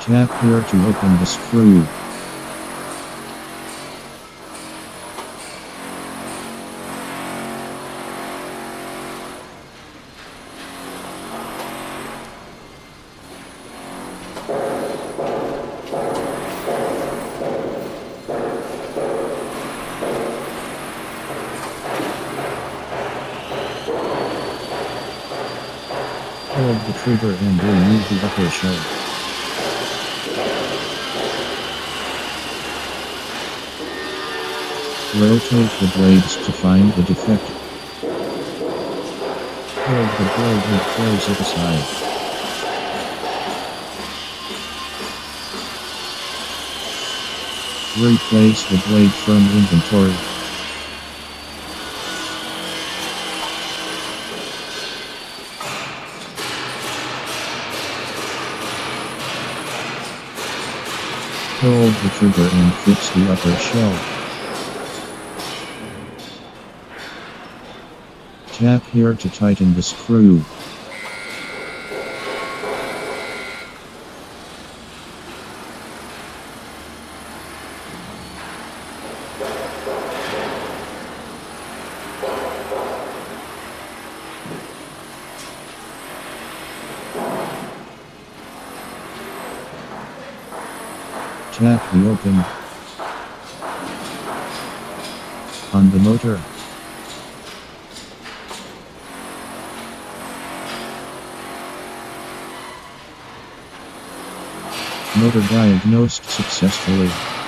Tap here to open the screw. Hold the trigger and remove the upper shell. Rotate the blades to find the defect. Hold the blade and close it aside. Replace the blade from inventory. Hold the trigger and fix the upper shell. Tap here to tighten the screw. Tap the open on the motor. Motor diagnosed successfully.